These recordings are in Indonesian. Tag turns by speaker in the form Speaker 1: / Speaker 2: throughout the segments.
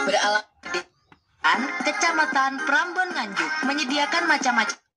Speaker 1: Pedesaan, Kecamatan Prambon Nganjuk menyediakan macam-macam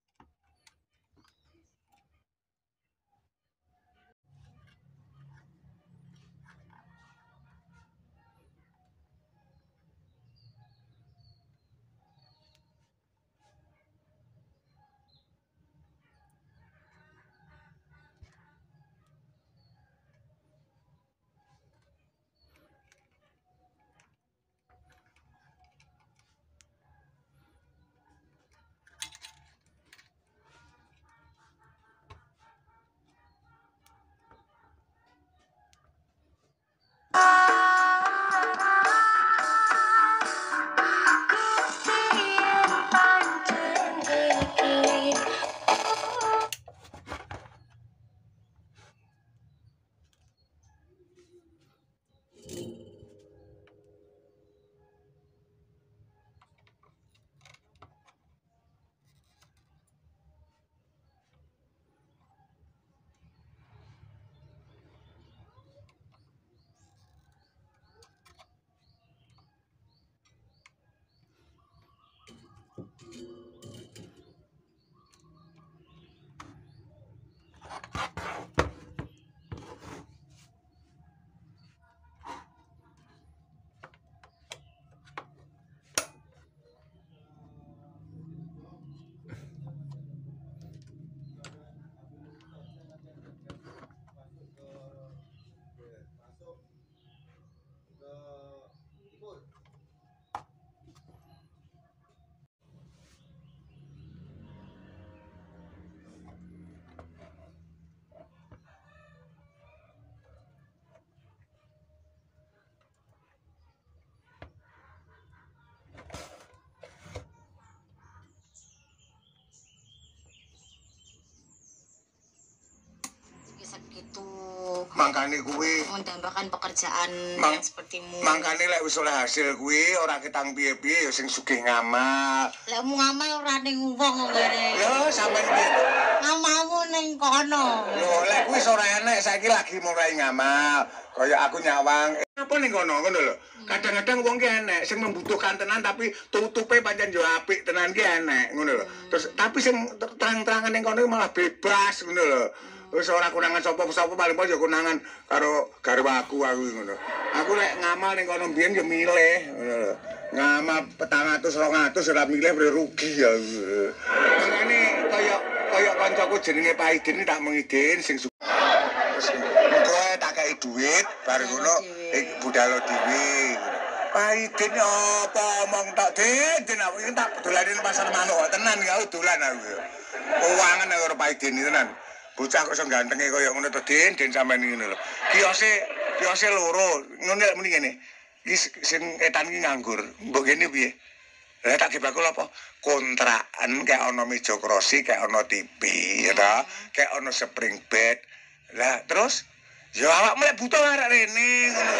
Speaker 2: Mangkane kuwi
Speaker 3: mendambakan pekerjaan
Speaker 2: Mang-
Speaker 3: yang sepertimu
Speaker 2: mangkane lek wis oleh hasil kuwi ora ketang piye-piye ya sing sugih ngamal.
Speaker 3: lek mu ngamal ora ning wong ngene
Speaker 2: Ya sampean piye?
Speaker 3: ngamalmu ning kono
Speaker 2: Lho lek kuwi ora enek saiki lagi mulai ngamal. Kaya aku nyawang apa ning kono ngono lho. Kadang-kadang wong ki enek sing membutuhkan tenan tapi tutupe pancen yo apik tenan ki enek ngono lho. Terus tapi sing ter- terang-terangan ning kono malah bebas ngono lho. Wis ora kunangan sapa-sapa paling yo kunangan karo garwaku aku ngono. Aku lek ngamal ning kono mbiyen yo milih ngono lho. Ngamal petang atus rong atus ora milih bre rugi ya. Makane kaya kaya kancaku jenenge Pak Idin tak mengidin sing ae tak kei duit bar ngono ik budalo dhewe. Pak Idin apa omong tak den aku tak dolanin pasar manuk tenan ya dolan aku. Keuangan karo Pak Idin iki tenan. Bocah kok iso gantenge kaya ngono to Den, Den sampean iki ngono lho. Kiose kiose loro, ngono lek muni ngene. Iki sing etan iki nganggur. Mbok kene piye? Lah tak bakul apa? Kontrakan kayak ono meja krosi, kayak ono TV, ya ta? Kayak ono spring bed. Lah terus ya awakmu lek butuh arek rene ngono.